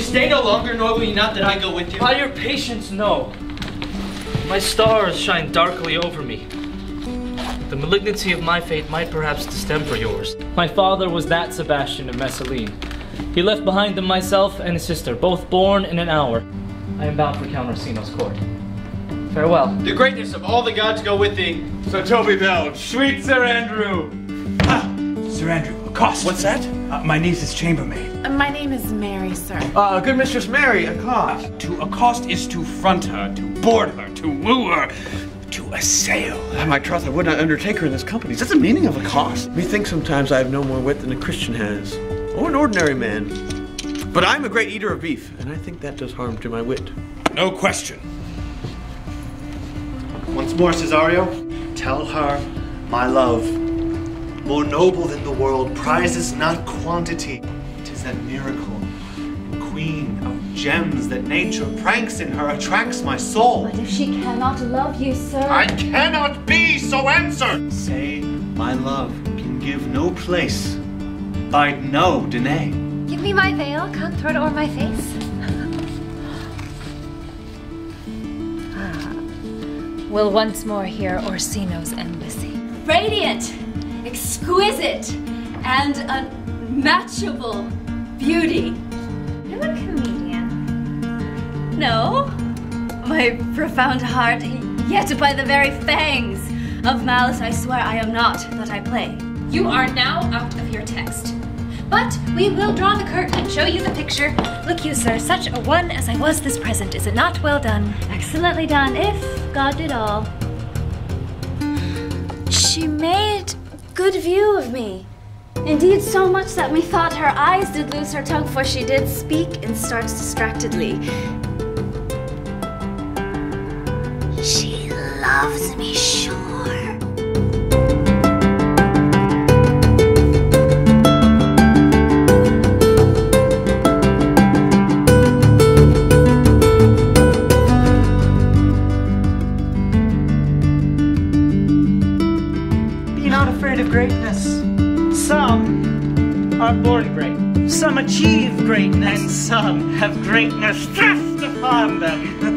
Will you stay no longer, nor will you not that I go with you? By your patience, no. My stars shine darkly over me. The malignancy of my fate might perhaps distemper yours. My father was that Sebastian of Messaline. He left behind him myself and his sister, both born in an hour. I am bound for Count Orsino's court. Farewell. The greatness of all the gods go with thee. Sir Toby Belch, sweet Sir Andrew. Ah, Sir Andrew, accost. What's that? Uh, my niece is chambermaid. Uh, my name is Mary, sir. Uh, good Mistress Mary, accost. To accost is to front her, to board her, to woo her, to assail. My troth, I would not undertake her in this company. Is that the meaning of accost? Methinks sometimes I have no more wit than a Christian has, or an ordinary man. But I'm a great eater of beef, and I think that does harm to my wit. No question. Once more, Cesario, tell her my love, more noble than the world, prizes not quantity. Tis that miracle and queen of gems that nature pranks in her attracts my soul. But if she cannot love you, sir. I cannot be, so answer! Say, my love can give no place, bide no denay. Give me my veil, cutthroat, or my face. We'll once more hear Orsino's embassy. Radiant, exquisite, and unmatchable beauty. I'm a comedian. No, my profound heart, yet by the very fangs of malice I swear I am not that I play. You are now out of your text. But we will draw the curtain and show you the picture. Look you, sir, such a one as I was this present. Is it not well done? Excellently done, if God did all. Good view of me. Indeed, so much that methought her eyes did lose her tongue, for she did speak and starts distractedly. She loves me, greatness. Some are born great. Some achieve greatness. And some have greatness thrust upon them.